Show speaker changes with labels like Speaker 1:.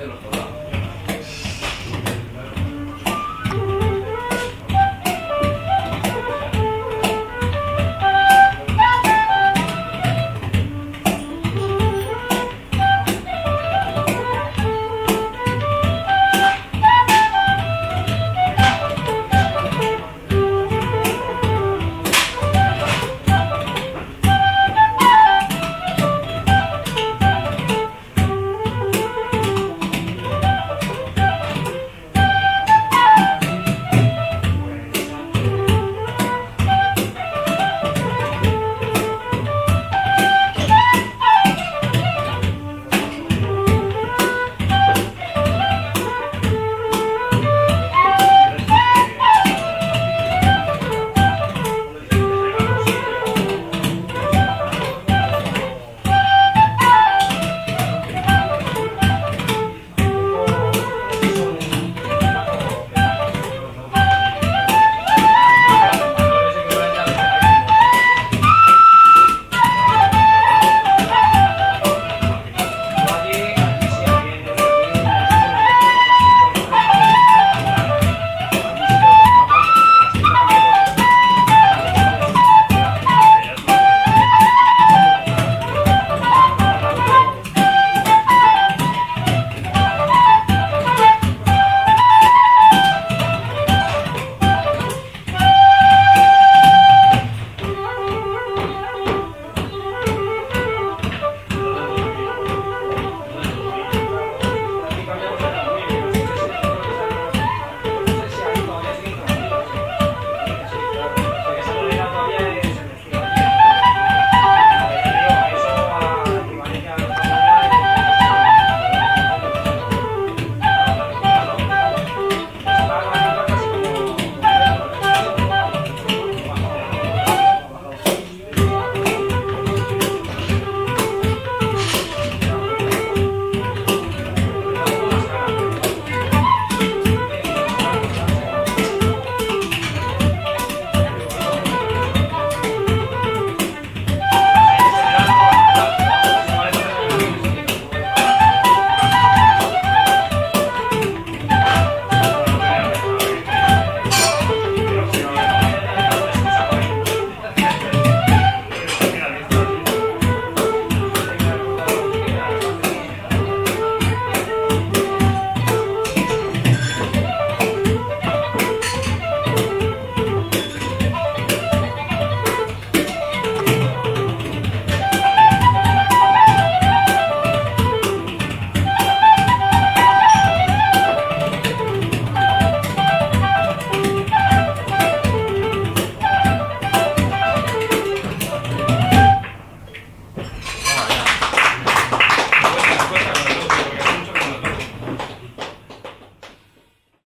Speaker 1: でのトラ